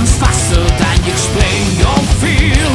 motions faster than you explain your fear.